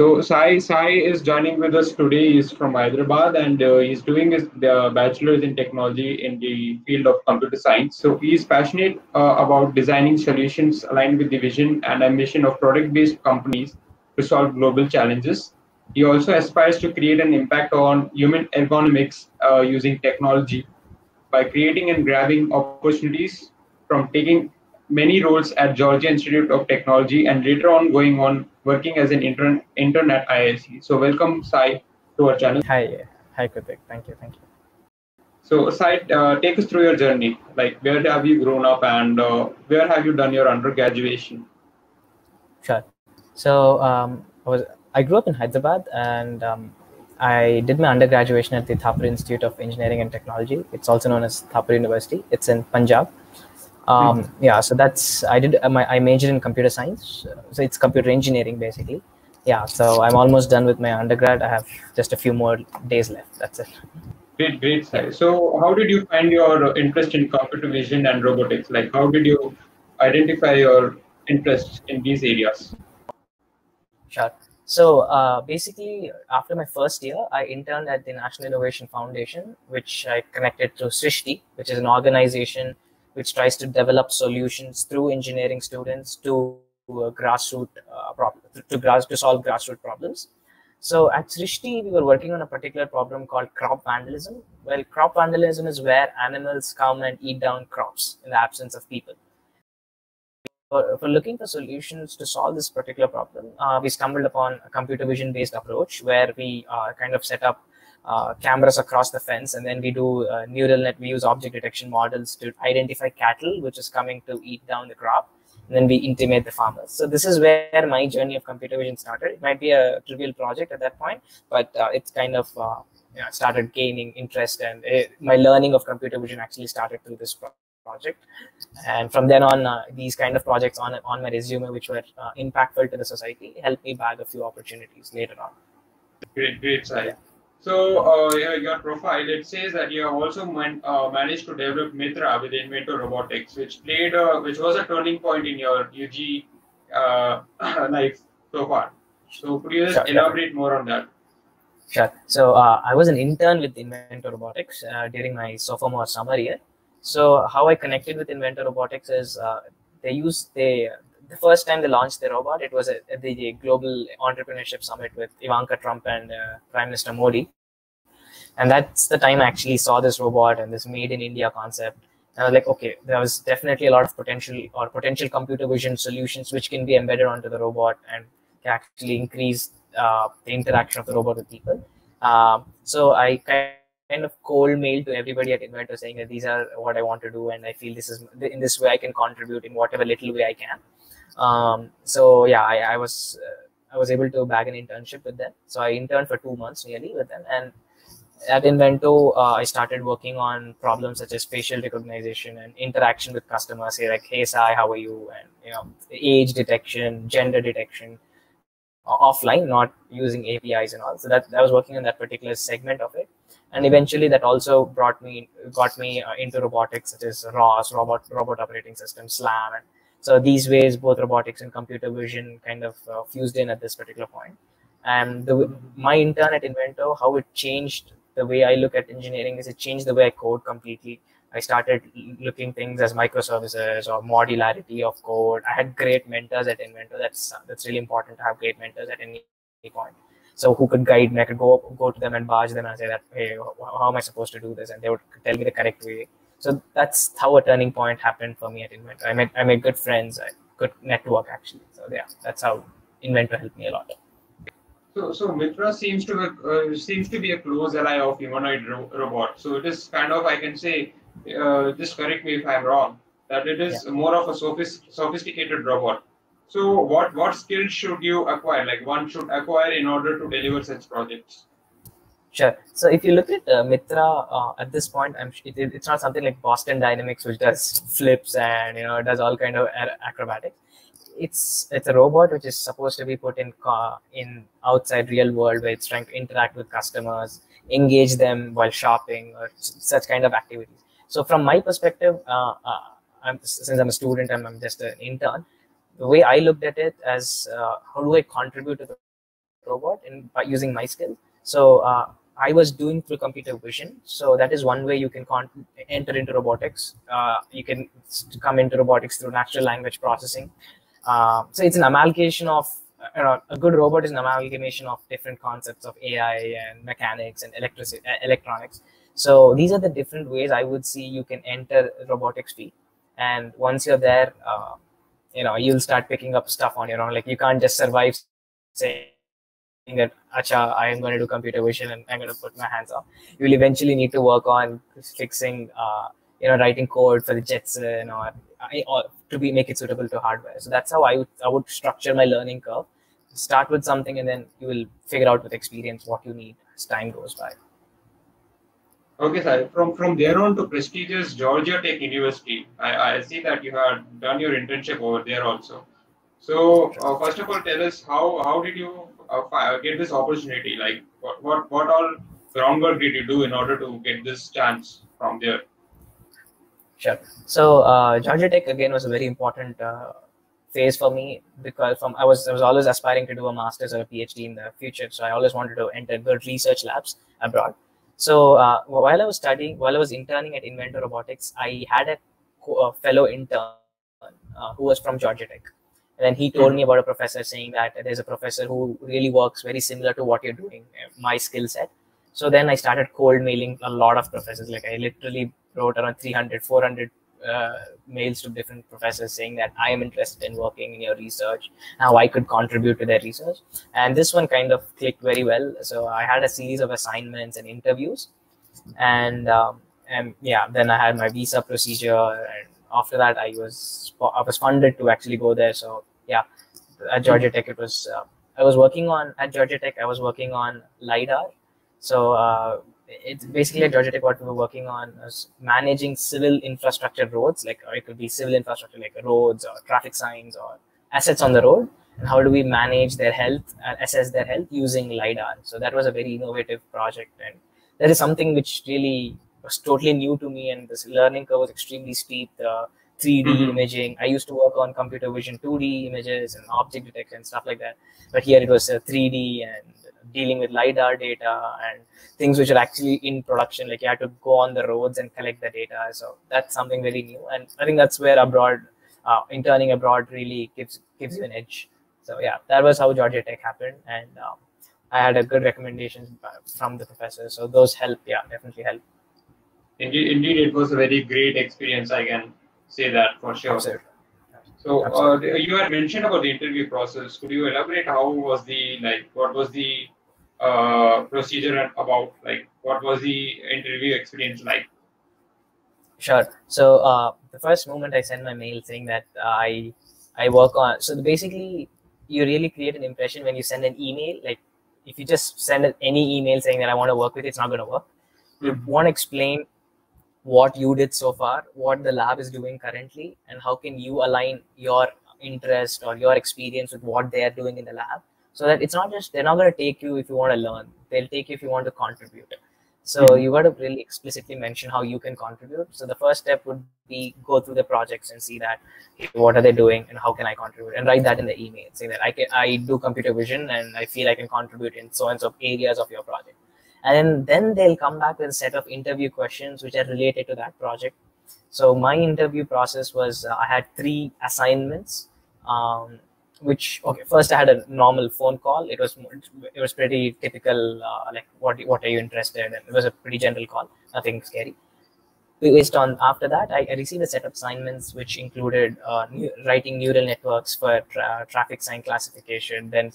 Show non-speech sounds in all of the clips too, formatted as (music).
So Sai Sai is joining with us today. He's from Hyderabad and uh, he's doing his the bachelor's in technology in the field of computer science. So he's passionate uh, about designing solutions aligned with the vision and ambition of product-based companies to solve global challenges. He also aspires to create an impact on human ergonomics uh, using technology by creating and grabbing opportunities from taking many roles at Georgia Institute of Technology and later on going on working as an intern, intern at IISc. So welcome Sai to our channel. Hi, hi Kirthik. Thank you, thank you. So Sai, uh, take us through your journey. Like where have you grown up and uh, where have you done your undergraduation? Sure. So um, I was I grew up in Hyderabad and um, I did my undergraduation at the Thapar Institute of Engineering and Technology. It's also known as Thapar University. It's in Punjab. Um, mm-hmm. Yeah, so that's I did uh, my I majored in computer science, so it's computer engineering basically. Yeah, so I'm almost done with my undergrad. I have just a few more days left. That's it. Great, great. Yeah. So, how did you find your interest in computer vision and robotics? Like, how did you identify your interest in these areas? Sure. So uh, basically, after my first year, I interned at the National Innovation Foundation, which I connected to Srishti, which is an organization which tries to develop solutions through engineering students to uh, grassroots uh, problem to grass to solve grassroots problems. So at Srishti, we were working on a particular problem called crop vandalism. Well, crop vandalism is where animals come and eat down crops in the absence of people. For, for looking for solutions to solve this particular problem, uh, we stumbled upon a computer vision based approach where we uh, kind of set up uh, cameras across the fence. And then we do uh, neural net we use object detection models to identify cattle which is coming to eat down the crop. And then we intimate the farmers. So this is where my journey of computer vision started. It might be a trivial project at that point but uh, it's kind of uh, you know, started gaining interest and it, my learning of computer vision actually started through this project. And from then on uh, these kind of projects on on my resume which were uh, impactful to the society helped me bag a few opportunities later on. Great great yeah. So uh, your profile it says that you also man, uh, managed to develop Mitra with Invento Robotics, which played uh, which was a turning point in your UG uh, (coughs) life so far. So could you just sure, elaborate more on that? Sure. So uh, I was an intern with Invento Robotics uh, during my sophomore summer year. So how I connected with Invento Robotics is they use they the first time they launched the robot, it was at, the Global Entrepreneurship Summit with Ivanka Trump and uh, Prime Minister Modi. And that's the time I actually saw this robot and this made in India concept. And I was like, okay, there was definitely a lot of potential or potential computer vision solutions which can be embedded onto the robot and can actually increase uh, the interaction of the robot with people. Um, so I kind of cold mail to everybody at Invento saying that these are what I want to do, and I feel this is in this way I can contribute in whatever little way I can. Um, so yeah, I, I was uh, I was able to bag an internship with them. So I interned for two months nearly with them, and at Invento, uh, I started working on problems such as facial recognition and interaction with customers. Say like, "Hey, Sai, how are you?" and you know, age detection, gender detection, offline, not using APIs and all. So that I was working on that particular segment of it, and eventually that also brought me got me uh, into robotics, such as ROS, robot robot operating system, SLAM, and so these ways, both robotics and computer vision kind of uh, fused in at this particular point. And the, my intern at Invento, how it changed the way I look at engineering is it changed the way I code completely. I started looking things as microservices or modularity of code. I had great mentors at Invento. That's that's really important to have great mentors at any point. So who could guide me? I could go go to them and barge them and say that, hey, how am I supposed to do this? And they would tell me the correct way so that's how a turning point happened for me at Invento. I met I made good friends, I good network actually. So yeah, that's how Invento helped me a lot. So, so Mitra seems to be, uh, seems to be a close ally of humanoid ro- robot. So it is kind of I can say, uh, just correct me if I'm wrong, that it is yeah. more of a sophist- sophisticated robot. So what what skills should you acquire? Like one should acquire in order to deliver such projects. Sure. So if you look at uh, Mitra uh, at this point, I'm, it, it's not something like Boston Dynamics, which does flips and you know does all kind of acrobatics. It's it's a robot which is supposed to be put in in outside real world where it's trying to interact with customers, engage them while shopping or such kind of activities. So from my perspective, uh, uh, I'm, since I'm a student and I'm just an intern, the way I looked at it as uh, how do I contribute to the robot and by using my skills. So uh, I was doing through computer vision. So that is one way you can enter into robotics. Uh, you can come into robotics through natural language processing. Uh, so it's an amalgamation of a good robot is an amalgamation of different concepts of AI and mechanics and electric- electronics. So these are the different ways I would see you can enter robotics field. And once you're there, uh, you know, you'll start picking up stuff on your own. Like you can't just survive saying that, Acha, I am going to do computer vision and I'm going to put my hands off. You'll eventually need to work on fixing, uh, you know, writing code for the Jetson or, or to be make it suitable to hardware. So that's how I would, I would structure my learning curve. Start with something and then you will figure out with experience what you need as time goes by. Okay, sir. From from there on to prestigious Georgia Tech University, I, I see that you had done your internship over there also. So uh, first of all, tell us how how did you get this opportunity? Like what, what what all groundwork did you do in order to get this chance from there? Sure. So uh, Georgia Tech again was a very important uh, phase for me because from I was I was always aspiring to do a master's or a PhD in the future. So I always wanted to enter good research labs abroad. So uh, while I was studying, while I was interning at Invento Robotics, I had a, a fellow intern uh, who was from Georgia Tech. And then he told me about a professor saying that there's a professor who really works very similar to what you're doing, uh, my skill set. So then I started cold mailing a lot of professors. Like I literally wrote around 300, 400 uh, mails to different professors saying that I am interested in working in your research, how I could contribute to their research. And this one kind of clicked very well. So I had a series of assignments and interviews. And, um, and yeah, then I had my visa procedure. And after that, I was I was funded to actually go there. So yeah, at Georgia Tech, it was uh, I was working on at Georgia Tech. I was working on lidar. So uh, it's basically at Georgia Tech what we were working on is managing civil infrastructure roads, like it could be civil infrastructure like roads or traffic signs or assets on the road. And how do we manage their health and assess their health using LiDAR? So that was a very innovative project. And that is something which really was totally new to me. And this learning curve was extremely steep. The 3D mm-hmm. imaging. I used to work on computer vision 2D images and object detection and stuff like that. But here it was 3D and dealing with lidar data and things which are actually in production like you have to go on the roads and collect the data. So that's something very new. And i think that's where abroad uh, interning abroad really gives gives you an edge. So yeah that was how georgia tech happened. And um, i had a good recommendation from the professor. So those help. Yeah definitely help. Indeed, indeed it was a very great experience i can say that for sure Absolutely. So uh, you had mentioned about the interview process. Could you elaborate how was the like what was the uh, procedure about like what was the interview experience like? Sure. So uh, the first moment I sent my mail saying that I I work on so basically you really create an impression when you send an email like if you just send any email saying that I want to work with it's not going to work. Mm-hmm. You want to explain what you did so far, what the lab is doing currently, and how can you align your interest or your experience with what they are doing in the lab so that it's not just they're not going to take you if you want to learn. They'll take you if you want to contribute. So mm-hmm. you got to really explicitly mention how you can contribute. So the first step would be go through the projects and see that what are they doing and how can i contribute? And write that in the email. Saying that i can i do computer vision and i feel i can contribute in so and so areas of your project and then they'll come back with a set of interview questions which are related to that project. So my interview process was uh, i had three assignments um, which okay first i had a normal phone call. It was it was pretty typical uh, like what what are you interested in? It was a pretty general call nothing scary based on after that i, I received a set of assignments which included uh, new, writing neural networks for tra- traffic sign classification then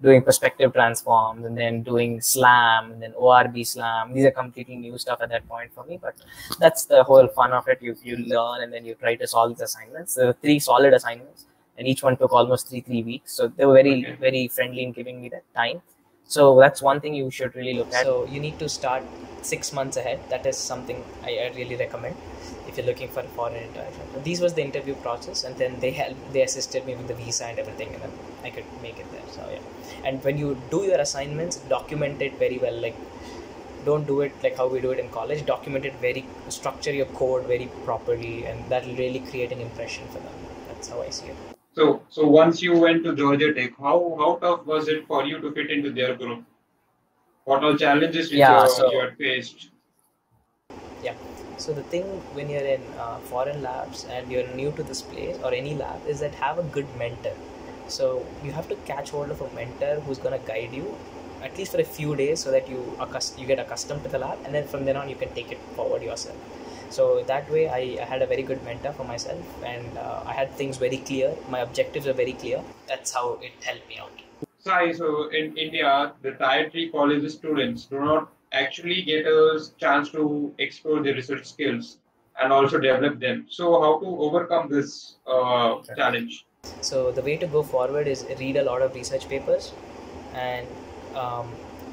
doing perspective transforms and then doing slam and then orb slam. These are completely new stuff at that point for me but that's the whole fun of it. You, you learn and then you try to solve these assignments. So three solid assignments and each one took almost three three weeks. So they were very very friendly in giving me that time so that's one thing you should really look at. So you need to start six months ahead. That is something i, I really recommend if you're looking for a foreign internship. So these was the interview process and then they helped they assisted me with the visa and everything and then i could make it there. So yeah. And when you do your assignments document it very well like don't do it like how we do it in college. Document it very structure your code very properly and that will really create an impression for them. That's how i see it So, so once you went to Georgia Tech, how how tough was it for you to fit into their group? What all challenges which Yeah, you, so- you had faced? Yeah. So the thing when you're in uh, foreign labs and you're new to this place or any lab is that have a good mentor. So you have to catch hold of a mentor who's gonna guide you at least for a few days so that you accust- you get accustomed to the lab and then from then on you can take it forward yourself. So that way I, I had a very good mentor for myself and uh, I had things very clear. My objectives are very clear. That's how it helped me out. Sai, so in India, the tier three college students do not actually get a chance to explore their research skills and also develop them. So, how to overcome this uh, challenge? So the way to go forward is read a lot of research papers and um,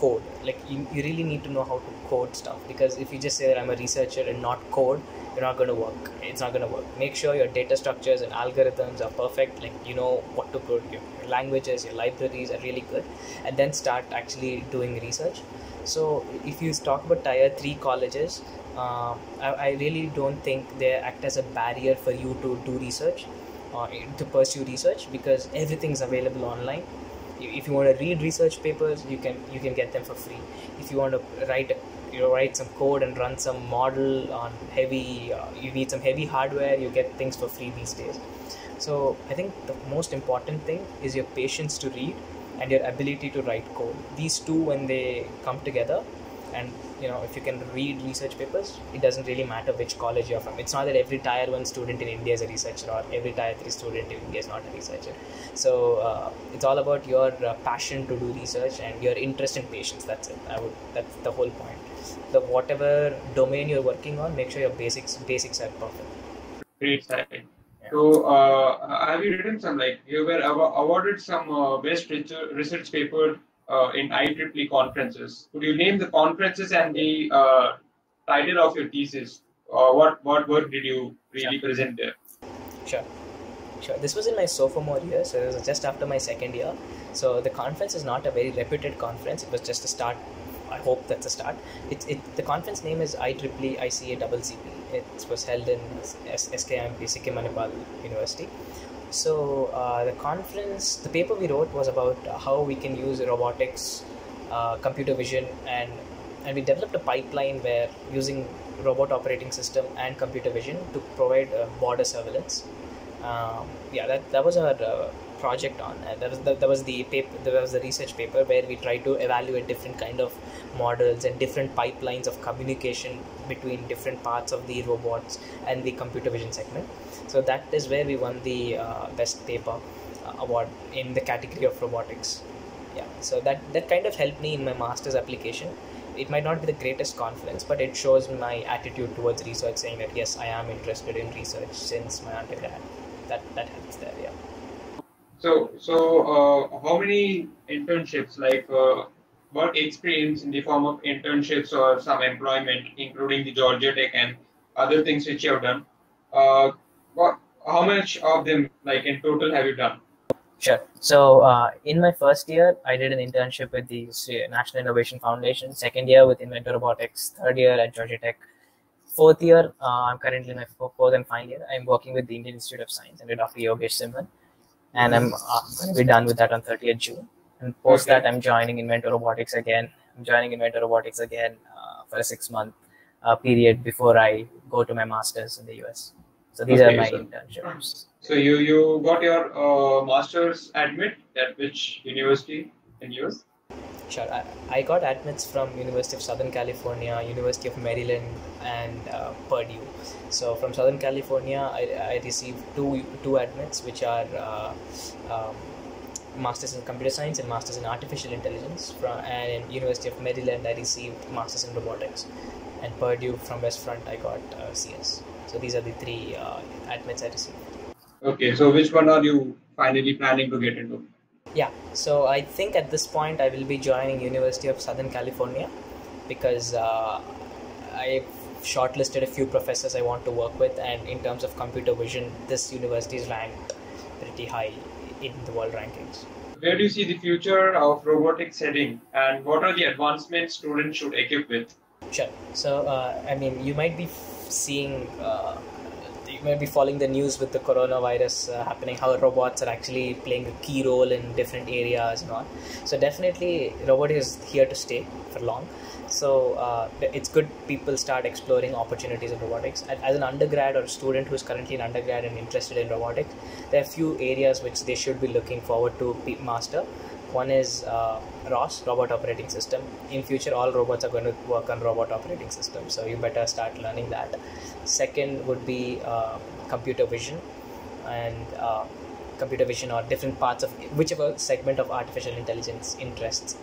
code. Like you, you really need to know how to code stuff because if you just say that I'm a researcher and not code, you're not going to work. It's not going to work. Make sure your data structures and algorithms are perfect. Like you know what to code. Your, your languages, your libraries are really good, and then start actually doing research. So if you talk about tier three colleges, um, I, I really don't think they act as a barrier for you to do research uh, to pursue research because everything's available online if you want to read research papers you can you can get them for free. If you want to write you know write some code and run some model on heavy uh, you need some heavy hardware you get things for free these days. So i think the most important thing is your patience to read and your ability to write code. These two when they come together and you know if you can read research papers it doesn't really matter which college you're from. It's not that every tier one student in india is a researcher or every tier three student in india is not a researcher. So uh, it's all about your uh, passion to do research and your interest and patience that's it. I would that's the whole point. The whatever domain you're working on make sure your basics basics are perfect. Great, Sai. So, uh, have you written some like you were awarded some uh, best research, research paper uh, in IEEE conferences? Could you name the conferences and the uh, title of your thesis? Uh, what what work did you really present there? Sure. Sure. This was in my sophomore year, so it was just after my second year. So the conference is not a very reputed conference. It was just a start. I hope that's a start. It's it. The conference name is IEEE ICA Double CP. It was held in S- SKMP Sikkim Manipal University. So uh, the conference, the paper we wrote was about how we can use robotics, uh, computer vision, and and we developed a pipeline where using robot operating system and computer vision to provide uh, border surveillance. Um, yeah, that, that was our uh, project on. Uh, that was the, that was the paper. That was the research paper where we tried to evaluate different kind of models and different pipelines of communication between different parts of the robots and the computer vision segment. So that is where we won the uh, best paper uh, award in the category of robotics. Yeah, so that that kind of helped me in my master's application. It might not be the greatest confidence but it shows my attitude towards research, saying that yes, I am interested in research since my undergrad. That that helps there. Yeah. So, so uh, how many internships, like uh, work experience in the form of internships or some employment, including the Georgia Tech and other things which you have done? Uh, what, how much of them, like in total, have you done? Sure. So uh, in my first year, I did an internship with the National Innovation Foundation. Second year with Invento Robotics. Third year at Georgia Tech. Fourth year, uh, I'm currently in my fourth and final year. I'm working with the Indian Institute of Science under Dr. Yogesh Simhan, and I'm uh, going to be done with that on 30th June. And post Okay. that, I'm joining Invento Robotics again. I'm joining Invento Robotics again uh, for a six month uh, period before I go to my masters in the US. So these Okay, are my so- internships. So you you got your uh, master's admit at which university in US? Sure. I, I got admits from University of Southern California, University of Maryland, and uh, Purdue. So from Southern California, I, I received two two admits, which are uh, um, masters in computer science and masters in artificial intelligence. From and in University of Maryland, I received masters in robotics, and Purdue from West Front, I got uh, CS. So these are the three uh, admits I received. Okay, so which one are you finally planning to get into? Yeah, so I think at this point I will be joining University of Southern California because uh, I've shortlisted a few professors I want to work with, and in terms of computer vision, this university is ranked pretty high in the world rankings. Where do you see the future of robotics heading, and what are the advancements students should equip with? Sure. So, uh, I mean, you might be seeing uh, you may be following the news with the coronavirus uh, happening, how robots are actually playing a key role in different areas and all. So definitely, robotics is here to stay for long. So uh, it's good people start exploring opportunities in robotics. As an undergrad or student who's currently an undergrad and interested in robotics, there are few areas which they should be looking forward to master. One is uh, ROS, Robot Operating System. In future, all robots are going to work on robot operating system, so you better start learning that. Second would be uh, computer vision, and uh, computer vision or different parts of whichever segment of artificial intelligence interests.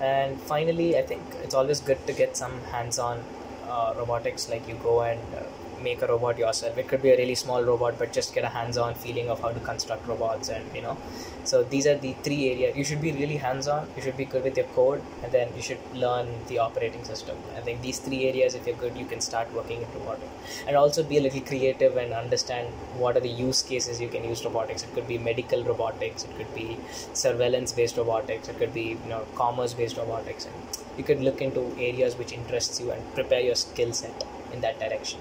And finally, I think it's always good to get some hands-on uh, robotics, like you go and uh, make a robot yourself. It could be a really small robot but just get a hands-on feeling of how to construct robots and you know. So these are the three areas you should be really hands-on you should be good with your code and then you should learn the operating system. I think these three areas if you're good you can start working in robotics. And also be a little creative and understand what are the use cases you can use robotics. It could be medical robotics it could be surveillance based robotics it could be you know commerce based robotics. And you could look into areas which interests you and prepare your skill set in that direction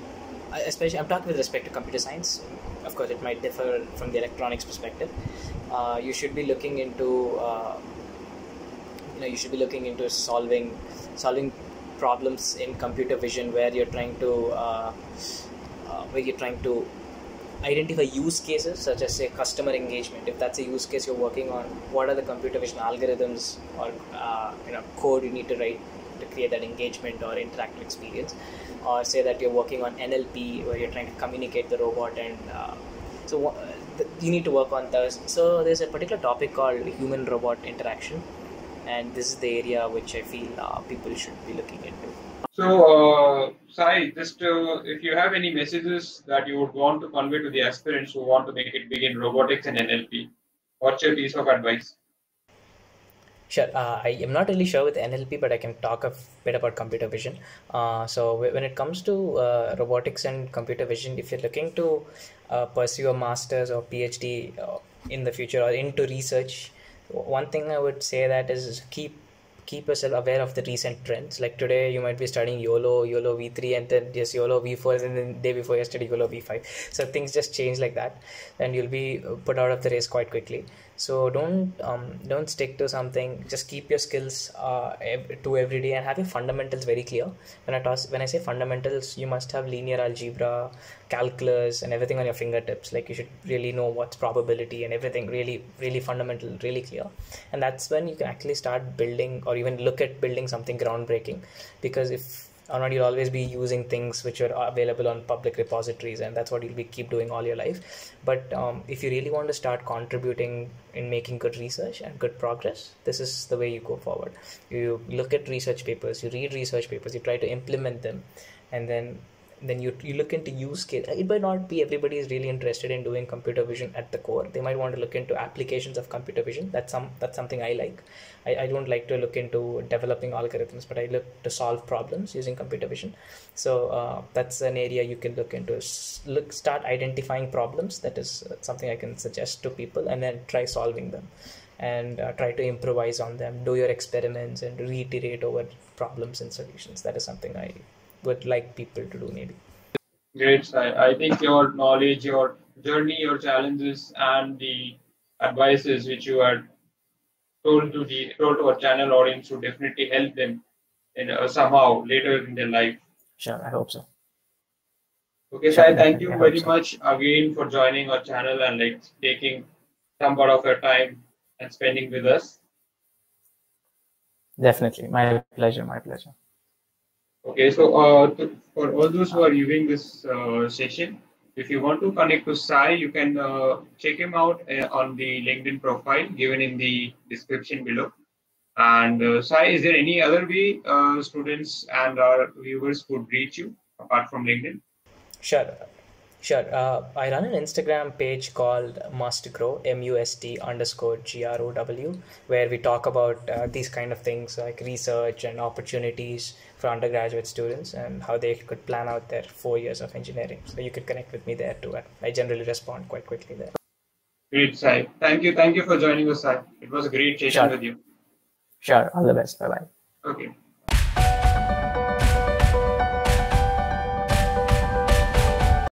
especially I'm talking with respect to computer science. Of course, it might differ from the electronics perspective. Uh, you should be looking into uh, you know you should be looking into solving solving problems in computer vision where you're trying to uh, uh where you're trying to identify use cases such as say customer engagement if that's a use case you're working on what are the computer vision algorithms or uh, you know code you need to write to create that engagement or interactive experience or say that you're working on NLP where you're trying to communicate the robot and uh, so uh, you need to work on those. So there's a particular topic called human robot interaction, and this is the area which I feel uh, people should be looking into. So, uh, Sai, just uh, if you have any messages that you would want to convey to the aspirants who want to make it big in robotics and NLP, what's your piece of advice? Sure. Uh, I am not really sure with NLP, but I can talk a bit about computer vision. Uh, so when it comes to uh, robotics and computer vision, if you're looking to uh, pursue a master's or PhD uh, in the future or into research, one thing I would say that is keep keep yourself aware of the recent trends. Like today, you might be studying YOLO, YOLO V3, and then just YOLO V4, and then the day before yesterday YOLO V5. So things just change like that, and you'll be put out of the race quite quickly. So don't um, don't stick to something. Just keep your skills uh, to every day and have your fundamentals very clear. When i toss when i say fundamentals you must have linear algebra calculus and everything on your fingertips. Like you should really know what's probability and everything really really fundamental really clear. And that's when you can actually start building or even look at building something groundbreaking. Because if or not you'll always be using things which are available on public repositories and that's what you'll be keep doing all your life. But um, if you really want to start contributing in making good research and good progress this is the way you go forward. You look at research papers you read research papers you try to implement them and then then you, you look into use case it might not be everybody is really interested in doing computer vision at the core. They might want to look into applications of computer vision. That's some that's something i like. I, I don't like to look into developing algorithms but i look to solve problems using computer vision. So uh, that's an area you can look into. Look start identifying problems. That is uh, something i can suggest to people and then try solving them and uh, try to improvise on them. Do your experiments and reiterate over problems and solutions. That is something i would like people to do maybe. Great I, I think your knowledge your journey your challenges and the advices which you had told to the told to our channel audience would definitely help them in uh, somehow later in their life. Sure i hope so. Okay sure, Sai, thank you very so. much again for joining our channel and like taking some part of your time and spending with us. Definitely. My pleasure my pleasure Okay, so uh, to, for all those who are viewing this uh, session, if you want to connect to Sai, you can uh, check him out uh, on the LinkedIn profile given in the description below. And uh, Sai, is there any other way uh, students and our viewers could reach you apart from LinkedIn? Sure. Sure. Uh, I run an Instagram page called Must Grow, M U S T underscore G R O W, where we talk about uh, these kind of things like research and opportunities for undergraduate students and how they could plan out their four years of engineering. So you could connect with me there too. I generally respond quite quickly there. Great, Sai. Thank you. Thank you for joining us, Sai. It was a great session sure. with you. Sure. All the best. Bye bye. Okay.